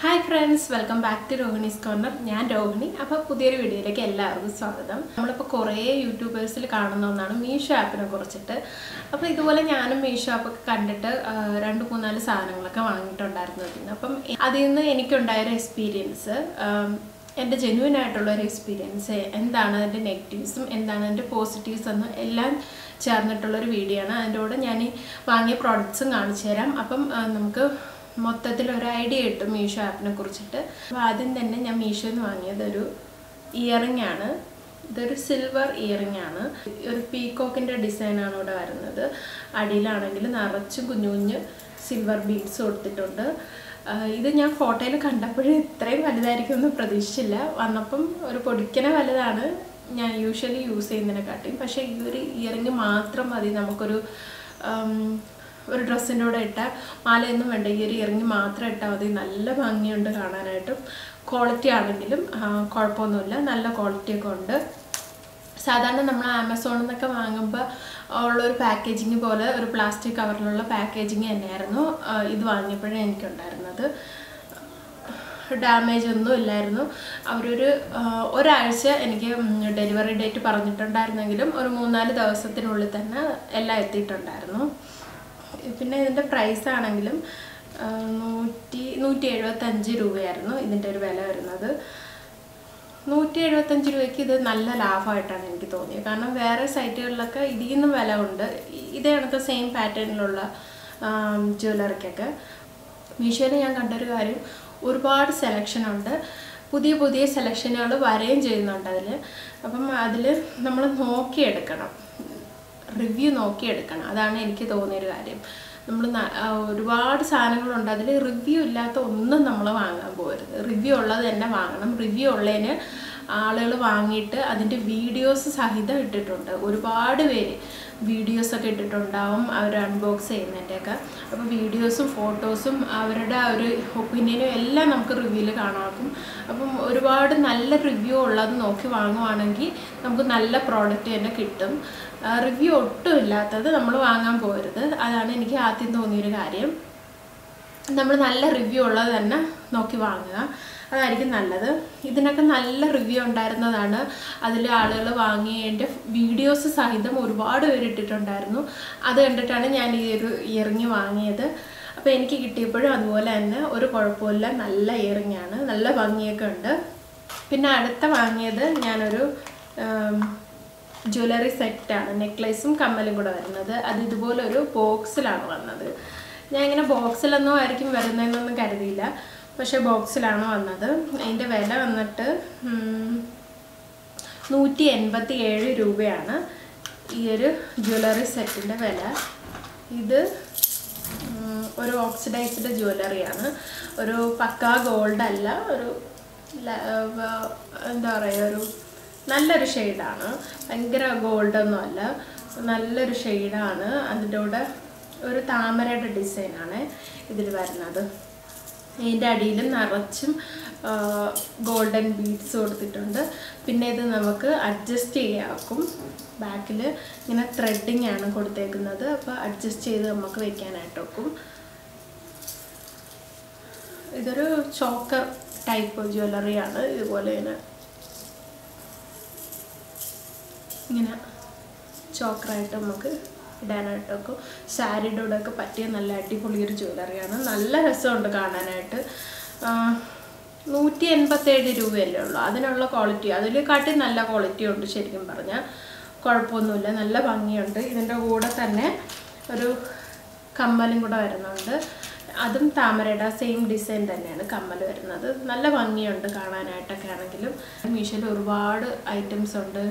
Hi friends welcome back to Rohini's corner ഞാൻ രോഹിണി. അപ്പോൾ പുതിയൊരു വീഡിയോയിലേക്ക് എല്ലാവർക്കും സ്വാഗതം. നമ്മളിപ്പോൾ കുറേ യൂട്യൂബേഴ്സിൽ കാണുന്ന ഒന്നാണ് മീഷോ ആപ്പിനെ കുറിച്ചിട്ട്. അപ്പോൾ ഇതുപോലെ ഞാനും മീഷോ ആപ്പൊക്കെ കണ്ടിട്ട് രണ്ട് മൂന്നാൽ സാധനങ്ങളൊക്കെ വാങ്ങിയിട്ടുണ്ടായിരുന്നു അതിന് അപ്പം അതിൽ നിന്ന് എനിക്കുണ്ടായൊരു എക്സ്പീരിയൻസ് എന്റെ ജെന്യൂൻ ആയിട്ടുള്ള ഒരു എക്സ്പീരിയൻസ് എന്താണ് അതിന്റെ നെഗറ്റീവ്സും എന്താണ് അതിന്റെ പോസിറ്റീവ്സ് എന്നും എല്ലാം ചേർന്നിട്ടുള്ളൊരു വീഡിയോ ആണ്. അതിന്റെ കൂടെ ഞാൻ വാങ്ങിയ പ്രോഡക്റ്റ്സും കാണിച്ചു തരാം അപ്പം നമുക്ക് മൊത്തത്തിൽ ഒരു ഐഡിയ കിട്ടും മീഷോ ആപ്പിനെ കുറിച്ചിട്ട്. അപ്പോൾ ആദ്യം തന്നെ ഞാൻ മീഷോയിൽ നിന്ന് വാങ്ങിയത് ഒരു ഇയറിംഗ് ആണ്. ഇതൊരു സിൽവർ ഇയറിംഗ് ആണ്. ഒരു പീകോക്കിന്റെ ഡിസൈനാണ് ഇവിടെ വരുന്നത്. അടിയിലാണെങ്കിൽ നിറച്ച് കുഞ്ഞു കുഞ്ഞ് സിൽവർ ബീഡ്സ് കൊടുത്തിട്ടുണ്ട്. ഇത് ഞാൻ ഫോട്ടോയിൽ കണ്ടപ്പോഴും ഇത്രയും വലുതായിരിക്കുമെന്ന് പ്രതീക്ഷിച്ചില്ല. വന്നപ്പം ഒരു പൊടിക്കനെ വലുതാണ് ഞാൻ യൂഷ്വലി യൂസ് ചെയ്യുന്നതിനെക്കാട്ടിയും. പക്ഷേ ഈ ഒരു ഇയറിംഗ് മാത്രം മതി. നമുക്കൊരു ഒരു ഡ്രസ്സിന്റെ കൂടെ ഇട്ടാൽ മാലയൊന്നും വേണ്ട ഈ ഒരു ഇറങ്ങി മാത്രം ഇട്ടാൽ മതി. നല്ല ഭംഗിയുണ്ട് കാണാനായിട്ടും. ക്വാളിറ്റി ആണെങ്കിലും കുഴപ്പമൊന്നുമില്ല. നല്ല ക്വാളിറ്റിയൊക്കെ ഉണ്ട്. സാധാരണ നമ്മൾ ആമസോണിൽ നിന്നൊക്കെ വാങ്ങുമ്പോൾ ഉള്ളൊരു പാക്കേജിങ് പോലെ ഒരു പ്ലാസ്റ്റിക് കവറിലുള്ള പാക്കേജിങ് തന്നെയായിരുന്നു ഇത് വാങ്ങിയപ്പോഴേ എനിക്കുണ്ടായിരുന്നത്. ഡാമേജ് ഒന്നും ഇല്ലായിരുന്നു. അവരൊരു ഒരാഴ്ച എനിക്ക് ഡെലിവറി ഡേറ്റ് പറഞ്ഞിട്ടുണ്ടായിരുന്നെങ്കിലും ഒരു മൂന്നാൽ ദിവസത്തിനുള്ളിൽ തന്നെ എല്ലാം എത്തിയിട്ടുണ്ടായിരുന്നു. പിന്നെ ഇതിന്റെ പ്രൈസ് ആണെങ്കിലും നൂറ്റി നൂറ്റി എഴുപത്തഞ്ച് രൂപയായിരുന്നു ഇതിന്റെ ഒരു വില വരുന്നത്. നൂറ്റി എഴുപത്തഞ്ച് രൂപയ്ക്ക് ഇത് നല്ല ലാഭമായിട്ടാണ് എനിക്ക് തോന്നിയത്. കാരണം വേറെ സൈറ്റുകളിലൊക്കെ ഇതിൽ നിന്നും വില ഉണ്ട്. ഇതേ കണക്ക് സെയിം പാറ്റേണിലുള്ള ജ്വല്ലറിക്കൊക്കെ മീഷോയിൽ ഞാൻ കണ്ടൊരു കാര്യം ഒരുപാട് സെലക്ഷൻ ഉണ്ട്. പുതിയ പുതിയ സെലക്ഷനുകൾ വരെയും ചെയ്യുന്നുണ്ട് അതിൽ അപ്പം അതിൽ നമ്മൾ നോക്കിയെടുക്കണം. റിവ്യൂ നോക്കിയെടുക്കണം. അതാണ് എനിക്ക് തോന്നിയൊരു കാര്യം. നമ്മൾ ഒരുപാട് സാധനങ്ങളുണ്ട്. അതിൽ റിവ്യൂ ഇല്ലാത്ത ഒന്നും നമ്മൾ വാങ്ങാൻ പോകരുത്. റിവ്യൂ ഉള്ളത് തന്നെ വാങ്ങണം. റിവ്യൂ ഉള്ളതിന് ആളുകൾ വാങ്ങിയിട്ട് അതിന്റെ വീഡിയോസ് സഹിതം ഇട്ടിട്ടുണ്ട്. ഒരുപാട് പേര്. വീഡിയോസൊക്കെ ഇട്ടിട്ടുണ്ടാവും അവർ അൺബോക്സ് ചെയ്യുന്നതിന്റെയൊക്കെ അപ്പോൾ വീഡിയോസും ഫോട്ടോസും അവരുടെ ആ ഒരു ഒപ്പീനിയനും എല്ലാം നമുക്ക് റിവ്യൂവിൽ കാണാക്കും അപ്പം ഒരുപാട് നല്ല റിവ്യൂ ഉള്ളത് നോക്കി വാങ്ങുവാണെങ്കിൽ നമുക്ക് നല്ല പ്രോഡക്റ്റ് തന്നെ കിട്ടും. റിവ്യൂ ഒട്ടും ഇല്ലാത്തത് നമ്മൾ വാങ്ങാൻ പോകരുത് അതാണ് എനിക്ക് ആദ്യം തോന്നിയൊരു കാര്യം. നമ്മൾ നല്ല റിവ്യൂ ഉള്ളത് തന്നെ നോക്കി വാങ്ങുക. അതായിരിക്കും നല്ലത്. ഇതിനൊക്കെ നല്ല റിവ്യൂ ഉണ്ടായിരുന്നതാണ്. അതിൽ ആളുകൾ വാങ്ങിയതിന്റെ വീഡിയോസ് സഹിതം ഒരുപാട് പേര് ഇട്ടിട്ടുണ്ടായിരുന്നു. അത് കണ്ടിട്ടാണ് ഞാൻ ഈ ഒരു ഇയറിങ് വാങ്ങിയത്. അപ്പോൾ എനിക്ക് കിട്ടിയപ്പോഴും അതുപോലെ തന്നെ ഒരു കുഴപ്പമില്ല. നല്ല ഇയറിങ് ആണ്. നല്ല ഭംഗിയൊക്കെ ഉണ്ട്. പിന്നെ അടുത്ത വാങ്ങിയത് ഞാനൊരു ജ്വല്ലറി സെറ്റാണ് നെക്ലേസും കമ്മലും കൂടെ വരുന്നത്. അത് ഇതുപോലെ ഒരു ബോക്സിലാണ് വന്നത്. ഞാൻ ഇങ്ങനെ ബോക്സിലൊന്നും ആയിരിക്കും വരുന്നതെന്നൊന്നും കരുതിയില്ല. പക്ഷേ ബോക്സിലാണ് വന്നത്. അതിന്റെ വില വന്നിട്ട് നൂറ്റി എൺപത്തി ഏഴ് രൂപയാണ്. ഈ ഒരു ജ്വല്ലറി സെറ്റിന്റെ വില. ഇത് ഒരു ഓക്സിഡൈസ്ഡ് ജ്വല്ലറിയാണ്. ഒരു പക്കാ ഗോൾഡ് അല്ല ഒരു എന്താ പറയുക ഒരു നല്ലൊരു ഷെയ്ഡാണ്. ഭയങ്കര ഗോൾഡൊന്നും അല്ല നല്ലൊരു ഷെയ്ഡാണ്. അതിന്റെ കൂടെ ഒരു താമരയുടെ ഡിസൈനാണ് ഇതിൽ വരുന്നത്. ഇതിന്റെ അടിയിൽ നിറച്ചും ഗോൾഡൻ ബീഡ്സ് കൊടുത്തിട്ടുണ്ട്. പിന്നെ ഇത് നമുക്ക് അഡ്ജസ്റ്റ് ചെയ്യാക്കും. ബാക്കിൽ ഇങ്ങനെ ത്രെഡിങ് ആണ് കൊടുത്തേക്കുന്നത്. അപ്പോൾ അഡ്ജസ്റ്റ് ചെയ്ത് നമുക്ക് വെക്കാനായിട്ട് വെക്കും. ഇതൊരു ചോക്കർ ടൈപ്പ് ജ്വല്ലറിയാണ് ഇതുപോലെ ഇങ്ങനെ ഇങ്ങനെ ചോക്കറായിട്ട് നമുക്ക് ഇടാനായിട്ട് വെക്കും സാരിയുടെ ഒക്കെ പറ്റിയ നല്ല അടിപൊളി ഒരു ജ്വല്ലറിയാണ്. നല്ല രസമുണ്ട് കാണാനായിട്ട്. നൂറ്റി എൺപത്തേഴ് രൂപയല്ലേ ഉള്ളൂ. അതിനുള്ള ക്വാളിറ്റി അതിനെക്കാട്ടി നല്ല ക്വാളിറ്റി ഉണ്ട് ശരിക്കും പറഞ്ഞാൽ. കുഴപ്പമൊന്നുമില്ല നല്ല ഭംഗിയുണ്ട്. ഇതിന്റെ കൂടെ തന്നെ ഒരു കമ്മലും കൂടെ വരുന്നുണ്ട്. അതും താമരയുടെ സെയിം ഡിസൈൻ തന്നെയാണ് കമ്മൽ വരുന്നത്. നല്ല ഭംഗിയുണ്ട് കാണാനായിട്ടൊക്കെ ആണെങ്കിലും. മീഷോയിൽ ഒരുപാട് ഐറ്റംസ് ഉണ്ട്.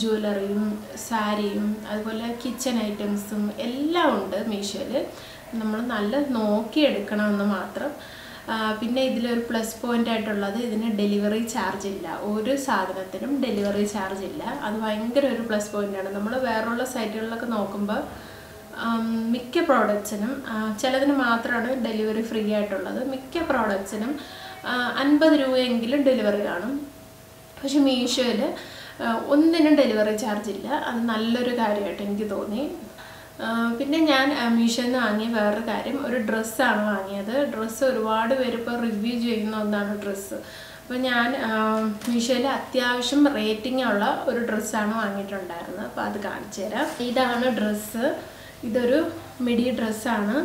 ജ്വല്ലറിയും സാരിയും അതുപോലെ കിച്ചൺ ഐറ്റംസും എല്ലാം ഉണ്ട് മീഷോയിൽ. നമ്മൾ നല്ല നോക്കിയെടുക്കണമെന്ന് മാത്രം. പിന്നെ ഇതിലൊരു പ്ലസ് പോയിന്റ് ആയിട്ടുള്ളത് ഇതിന് ഡെലിവറി ചാർജ് ഇല്ല. ഒരു സാധനത്തിനും ഡെലിവറി ചാർജ് ഇല്ല. അത് ഭയങ്കര ഒരു പ്ലസ് പോയിന്റാണ് നമ്മൾ വേറെയുള്ള സൈറ്റുകളിലൊക്കെ നോക്കുമ്പോൾ മിക്ക പ്രോഡക്ട്സിനും ചിലതിന് മാത്രമാണ് ഡെലിവറി ഫ്രീ ആയിട്ടുള്ളത്. മിക്ക പ്രോഡക്ട്സിനും അൻപത് രൂപയെങ്കിലും ഡെലിവറി കാണും. പക്ഷെ മീഷോയിൽ ഒന്നിനും ഡെലിവറി ചാർജ് ഇല്ല. അത് നല്ലൊരു കാര്യമായിട്ട് എനിക്ക് തോന്നി. പിന്നെ ഞാൻ മീഷോയിൽ നിന്ന് വാങ്ങിയ വേറൊരു കാര്യം. ഒരു ഡ്രസ്സാണ് വാങ്ങിയത്. ഡ്രസ്സ് ഒരുപാട് പേര് ഇപ്പോൾ റിവ്യൂ ചെയ്യുന്ന ഒന്നാണ് ഡ്രസ്സ് അപ്പോൾ ഞാൻ മീഷോയിൽ അത്യാവശ്യം റേറ്റിംഗ് ഉള്ള ഒരു ഡ്രസ്സാണ് വാങ്ങിയിട്ടുണ്ടായിരുന്നത്. അപ്പോൾ അത് കാണിച്ചു തരാം. ഇതാണ് ഡ്രസ്സ് ഇതൊരു മിഡി ഡ്രസ്സാണ്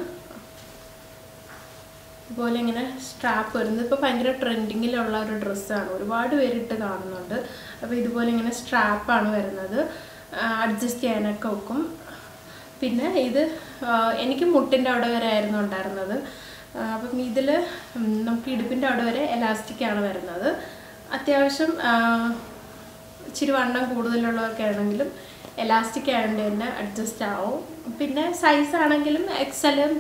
ഇതുപോലെ ഇങ്ങനെ സ്ട്രാപ്പ് വരുന്നത്. ഇപ്പോൾ ഭയങ്കര ട്രെൻഡിങ്ങിലുള്ള ഒരു ഡ്രസ്സാണ് ഒരുപാട് പേരിട്ട് കാണുന്നുണ്ട്. അപ്പോൾ ഇതുപോലെ ഇങ്ങനെ സ്ട്രാപ്പാണ് വരുന്നത്. അഡ്ജസ്റ്റ് ചെയ്യാനൊക്കെ വെക്കും. പിന്നെ ഇത് എനിക്ക് മുട്ടിന്റെ അവിടെ വരെ ആയിരുന്നു ഉണ്ടായിരുന്നത്. അപ്പം ഇതിൽ നമുക്ക് ഇടുപ്പിന്റെ അവിടെ വരെ എലാസ്റ്റിക്കാണ് വരുന്നത്. അത്യാവശ്യം ഇച്ചിരി വണ്ണം കൂടുതലുള്ളതൊക്കെ ആണെങ്കിലും എലാസ്റ്റിക് ആയതുകൊണ്ട് തന്നെ അഡ്ജസ്റ്റ് ആവും. പിന്നെ സൈസ് ആണെങ്കിലും എക്സലും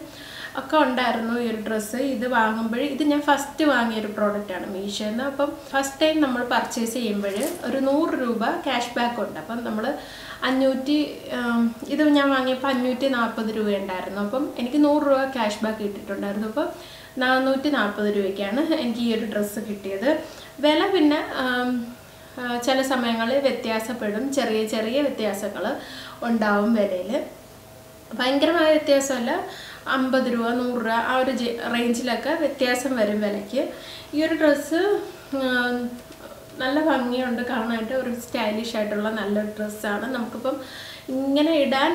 ഒക്കെ ഉണ്ടായിരുന്നു ഈ ഒരു ഡ്രസ്സ് ഇത് വാങ്ങുമ്പോൾ ഇത് ഞാൻ ഫസ്റ്റ് വാങ്ങിയ ഒരു പ്രോഡക്റ്റാണ് മീഷോയിൽ നിന്ന് അപ്പം ഫസ്റ്റ് ടൈം നമ്മൾ പർച്ചേസ് ചെയ്യുമ്പോൾ ഒരു നൂറ് രൂപ ക്യാഷ് ബാക്ക് ഉണ്ട്. അപ്പം നമ്മൾ അഞ്ഞൂറ്റി ഇത് ഞാൻ വാങ്ങിയപ്പോൾ അഞ്ഞൂറ്റി നാൽപ്പത് രൂപ ഉണ്ടായിരുന്നു അപ്പം എനിക്ക് നൂറ് രൂപ ക്യാഷ് ബാക്ക് കിട്ടിയിട്ടുണ്ടായിരുന്നു. അപ്പം നാനൂറ്റി നാൽപ്പത് രൂപയ്ക്കാണ് എനിക്ക് ഈ ഒരു ഡ്രസ്സ് കിട്ടിയത്. വില പിന്നെ ചില സമയങ്ങളിൽ വ്യത്യാസപ്പെടും. ചെറിയ ചെറിയ വ്യത്യാസങ്ങൾ ഉണ്ടാവും വിലയിൽ ഭയങ്കരമായ വ്യത്യാസമല്ല. അമ്പത് രൂപ നൂറ് രൂപ ആ ഒരു റേഞ്ചിലൊക്കെ വ്യത്യാസം വരും വിലയ്ക്ക്. ഈ ഒരു ഡ്രസ്സ് നല്ല ഭംഗിയുണ്ട്. കാണാനായിട്ട് ഒരു സ്റ്റൈലിഷ് ആയിട്ടുള്ള നല്ലൊരു ഡ്രസ്സാണ് നമുക്കിപ്പം ഇങ്ങനെ ഇടാൻ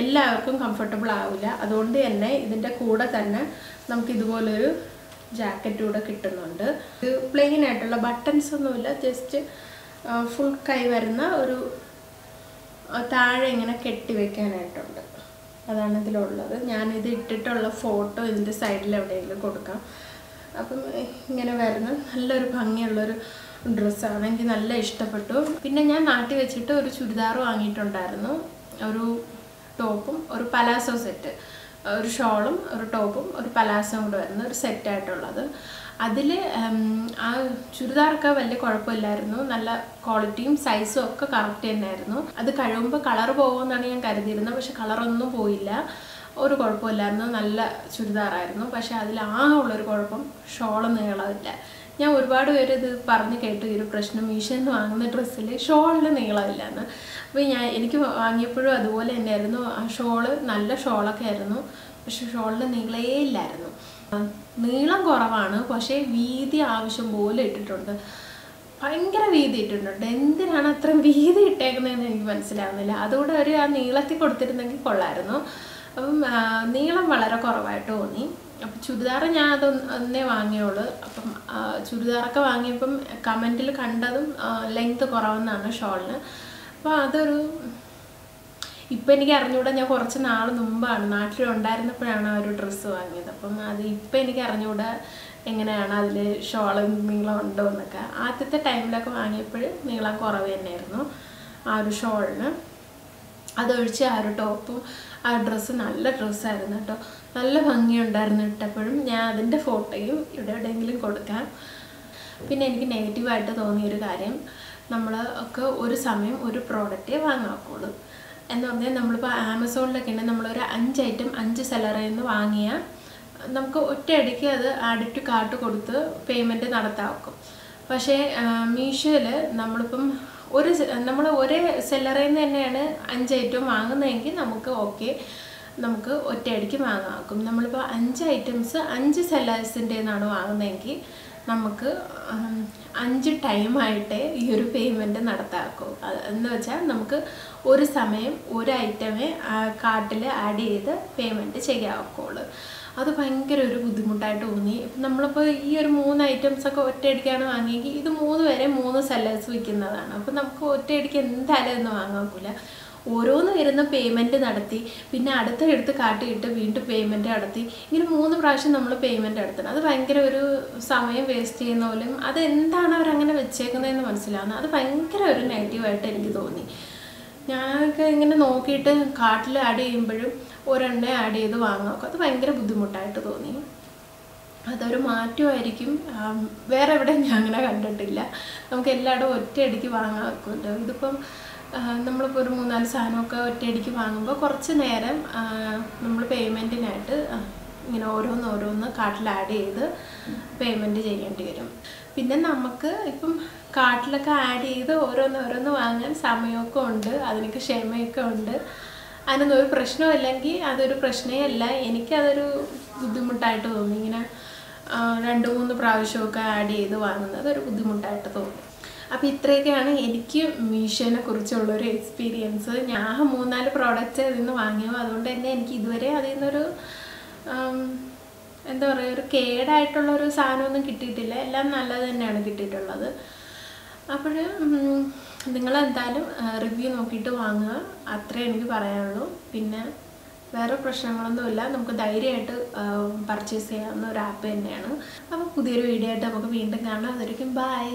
എല്ലാവർക്കും കംഫർട്ടബിൾ ആവില്ല. അതുകൊണ്ട് തന്നെ ഇതിന്റെ കൂടെ തന്നെ നമുക്ക് ഇതുപോലൊരു ജാക്കറ്റ് കൂടെ കിട്ടുന്നുണ്ട്. ഇത് പ്ലെയിൻ ആയിട്ടുള്ള ബട്ടൺസ് ഒന്നുമില്ല. ജസ്റ്റ് ഫുൾ കൈ വരുന്ന ഒരു താഴെ ഇങ്ങനെ കെട്ടി വെക്കാനായിട്ടുണ്ട്. അതാണ് ഇതിലുള്ളത്. ഞാനിത് ഇട്ടിട്ടുള്ള ഫോട്ടോ ഇതിന്റെ സൈഡിൽ എവിടെയെങ്കിലും കൊടുക്കാം. അപ്പം ഇങ്ങനെ വരുന്ന. നല്ലൊരു ഭംഗിയുള്ളൊരു ഡ്രസ്സാണ്. എനിക്ക് നല്ല ഇഷ്ടപ്പെട്ടു. പിന്നെ ഞാൻ നാട്ടിൽ വെച്ചിട്ട് ഒരു ചുരിദാർ വാങ്ങിയിട്ടുണ്ടായിരുന്നു. ഒരു ടോപ്പും ഒരു പലാസോ സെറ്റ്. ഒരു ഷോളും ഒരു ടോപ്പും ഒരു പലാസോ കൂടെ വരുന്ന ഒരു സെറ്റായിട്ടുള്ളത്. അതിൽ ആ ചുരിദാറൊക്കെ വലിയ കുഴപ്പമില്ലായിരുന്നു. നല്ല ക്വാളിറ്റിയും സൈസും ഒക്കെ കറക്റ്റ് തന്നെയായിരുന്നു. അത് കഴിയുമ്പോൾ കളർ പോകുമെന്നാണ് ഞാൻ കരുതിയിരുന്നത്. പക്ഷെ കളറൊന്നും പോയില്ല. ഒരു കുഴപ്പമില്ലായിരുന്നു. നല്ല ചുരിദാറായിരുന്നു. പക്ഷെ അതിൽ ആകെ ഉള്ളൊരു കുഴപ്പം ഷോൾ നീളമില്ല. ഞാൻ ഒരുപാട് പേര് ഇത് പറഞ്ഞ് കേട്ട്. ഈ ഒരു പ്രശ്നം മീഷോയിൽ വാങ്ങുന്ന ഡ്രസ്സിൽ ഷോളിന്റെ നീളമില്ല എന്ന് അപ്പോൾ ഞാൻ എനിക്ക് വാങ്ങിയപ്പോഴും അതുപോലെ തന്നെയായിരുന്നു. ആ ഷോൾ നല്ല ഷോളൊക്കെ ആയിരുന്നു. പക്ഷെ ഷോളിന്റെ നീളേ ഇല്ലായിരുന്നു. നീളം കുറവാണ്. പക്ഷേ വീതി ആവശ്യം പോലെ ഇട്ടിട്ടുണ്ട്. ഭയങ്കര വീതി ഇട്ടിട്ടുണ്ട്. എന്തിനാണ് അത്രയും വീതി ഇട്ടേക്കുന്നതെന്ന് എനിക്ക് മനസ്സിലാവുന്നില്ല. അതുകൂടെ അവർ ആ നീളത്തിൽ കൊടുത്തിരുന്നെങ്കിൽ കൊള്ളായിരുന്നു. അപ്പം നീളം വളരെ കുറവായിട്ട് തോന്നി. അപ്പം ചുരിദാർ ഞാൻ അത് ഒന്നേ വാങ്ങിയുള്ളൂ. അപ്പം ചുരിദാറൊക്കെ വാങ്ങിയപ്പം കമന്റിൽ കണ്ടതും ലെങ്ത് കുറവെന്നാണ് ഷോളിന്. അപ്പോൾ അതൊരു ഇപ്പം എനിക്ക് അറിഞ്ഞുകൂടാ ഞാൻ കുറച്ച് നാൾ മുമ്പാണ് നാട്ടിൽ ഉണ്ടായിരുന്നപ്പോഴാണ് ആ ഒരു ഡ്രസ്സ് വാങ്ങിയത്. അപ്പം അത് ഇപ്പം എനിക്ക് അറിഞ്ഞുകൂടാ എങ്ങനെയാണ് അതിൽ ഷോളും നീളം ഉണ്ടോ എന്നൊക്കെ. ആദ്യത്തെ ടൈമിലൊക്കെ വാങ്ങിയപ്പോൾ നീളം കുറവ് തന്നെയായിരുന്നു ആ ഒരു ഷോളിന്. അതൊഴിച്ച് ആ ഒരു ടോപ്പും ആ ഡ്രസ്സ് നല്ല ഡ്രസ്സായിരുന്നു കേട്ടോ. നല്ല ഭംഗിയുണ്ടായിരുന്നു ഇട്ടപ്പോഴും ഞാൻ അതിന്റെ ഫോട്ടോയും ഇവിടെ എവിടെയെങ്കിലും കൊടുക്കാം. പിന്നെ എനിക്ക് നെഗറ്റീവായിട്ട് തോന്നിയൊരു കാര്യം നമ്മൾ ഒക്കെ ഒരു സമയം ഒരു പ്രോഡക്റ്റേ വാങ്ങാക്കുള്ളൂ. എന്ന് പറഞ്ഞാൽ നമ്മളിപ്പോൾ ആമസോണിലൊക്കെ ഉണ്ടെങ്കിൽ നമ്മളൊരു അഞ്ച് ഐറ്റം അഞ്ച് സെലറിൽ നിന്ന് വാങ്ങിയാൽ നമുക്ക് ഒറ്റയടിക്ക് അത് ആഡ് ടു കാർട്ട് കൊടുത്ത് പേയ്മെന്റ് നടത്താക്കും. പക്ഷേ മീഷോയിൽ നമ്മളിപ്പം ഒരു നമ്മൾ ഒരേ സെല്ലറിൽ നിന്ന് തന്നെയാണ് അഞ്ച് ഐറ്റം വാങ്ങുന്നതെങ്കിൽ നമുക്ക് ഓക്കെ നമുക്ക് ഒറ്റയടിക്ക് വാങ്ങാക്കും നമ്മളിപ്പോൾ അഞ്ച് ഐറ്റംസ് അഞ്ച് സെല്ലേഴ്സിന്റെ നിന്നാണ് വാങ്ങുന്നതെങ്കിൽ നമുക്ക് അഞ്ച് ടൈമായിട്ടേ ഈ ഒരു പേയ്മെന്റ് നടത്താക്കൂ. എന്ന് വെച്ചാൽ നമുക്ക് ഒരു സമയം ഒരു ഐറ്റമേ കാർട്ടിൽ ആഡ് ചെയ്ത് പേയ്മെന്റ് ചെയ്യാവുള്ളൂ അത് ഭയങ്കര ഒരു ബുദ്ധിമുട്ടായിട്ട് തോന്നി. ഇപ്പം നമ്മളിപ്പോൾ ഈ ഒരു മൂന്ന് ഐറ്റംസ് ഒക്കെ ഒറ്റയടിക്കാണ് വാങ്ങിയെങ്കിൽ ഇത് മൂന്ന് വരെ മൂന്ന് സെല്ലേഴ്സ് വിൽക്കുന്നതാണ്. അപ്പോൾ നമുക്ക് ഒറ്റയടിക്ക് എന്തായാലും ഒന്നും വാങ്ങാക്കൂല ഓരോന്ന് വരുന്ന പേയ്മെന്റ് നടത്തി പിന്നെ അടുത്ത എടുത്ത് കാട്ടിയിട്ട് വീണ്ടും പേയ്മെന്റ് നടത്തി. ഇങ്ങനെ മൂന്ന് പ്രാവശ്യം നമ്മൾ പേയ്മെന്റ് നടത്തണം. അത് ഭയങ്കര ഒരു സമയം വേസ്റ്റ് ചെയ്യുന്ന പോലും അത് എന്താണ് അവരങ്ങനെ വെച്ചേക്കുന്നതെന്ന് മനസ്സിലാവുന്നത് അത് ഭയങ്കര ഒരു നെഗറ്റീവായിട്ട് എനിക്ക് തോന്നി. ഞാനൊക്കെ ഇങ്ങനെ നോക്കിയിട്ട് കാട്ടിൽ ആഡ് ചെയ്യുമ്പോഴും ഒരെണ്ണ ആഡ് ചെയ്ത് വാങ്ങാം. അത് ഭയങ്കര ബുദ്ധിമുട്ടായിട്ട് തോന്നി. അതൊരു മാറ്റമായിരിക്കും. വേറെ എവിടെയും ഞാൻ അങ്ങനെ കണ്ടിട്ടില്ല. നമുക്ക് എല്ലായിടും ഒറ്റയടിക്ക് വാങ്ങാൻ വെക്കുമല്ലോ ഇതിപ്പം നമ്മളിപ്പോൾ ഒരു മൂന്നാൽ സാധനമൊക്കെ ഒറ്റയടിക്ക് വാങ്ങുമ്പോൾ കുറച്ച് നേരം നമ്മൾ പേയ്മെന്റിനായിട്ട് ഇങ്ങനെ ഓരോന്ന് ഓരോന്ന് കാർട്ടിൽ ആഡ് ചെയ്ത് പേയ്മെന്റ് ചെയ്യേണ്ടി വരും. പിന്നെ നമുക്ക് ഇപ്പം കാർട്ടിലൊക്കെ ആഡ് ചെയ്ത് ഓരോന്ന് ഓരോന്ന് വാങ്ങാൻ സമയമൊക്കെ ഉണ്ട് അതിനൊക്കെ ക്ഷമയൊക്കെ ഉണ്ട്. അതിനൊന്നും ഒരു പ്രശ്നമില്ലെങ്കിൽ അതൊരു പ്രശ്നമേ അല്ല. എനിക്കതൊരു ബുദ്ധിമുട്ടായിട്ട് തോന്നി. ഇങ്ങനെ രണ്ട് മൂന്ന് പ്രാവശ്യമൊക്കെ ആഡ് ചെയ്ത് വാങ്ങുന്നത് ഒരു ബുദ്ധിമുട്ടായിട്ട് തോന്നി. അപ്പോൾ ഇത്രയൊക്കെയാണ് എനിക്ക് മീഷോനെ കുറിച്ചുള്ള ഒരു എക്സ്പീരിയൻസ് ഞാൻ മൂന്നാൽ പ്രോഡക്റ്റ് അതിൽ നിന്ന് വാങ്ങിയോ അതുകൊണ്ട് തന്നെ എനിക്ക് ഇതുവരെ അതിൽ നിന്നൊരു എന്താ പറയുക ഒരു കേടായിട്ടുള്ള ഒരു സാധനമൊന്നും കിട്ടിയിട്ടില്ല. എല്ലാം നല്ലത് തന്നെയാണ് കിട്ടിയിട്ടുള്ളത്. അപ്പോൾ നിങ്ങളെന്തായാലും റിവ്യൂ നോക്കിയിട്ട് വാങ്ങുക. അത്രേ എനിക്ക് പറയാനുള്ളൂ. പിന്നെ വേറെ പ്രശ്നങ്ങളൊന്നുമില്ല. നമുക്ക് ധൈര്യമായിട്ട് പർച്ചേസ് ചെയ്യാവുന്ന ഒരു ആപ്പ് തന്നെയാണ്. അപ്പോൾ പുതിയൊരു വീഡിയോ ആയിട്ട് നമുക്ക് വീണ്ടും കാണാം. അതൊരിക്കും ബൈ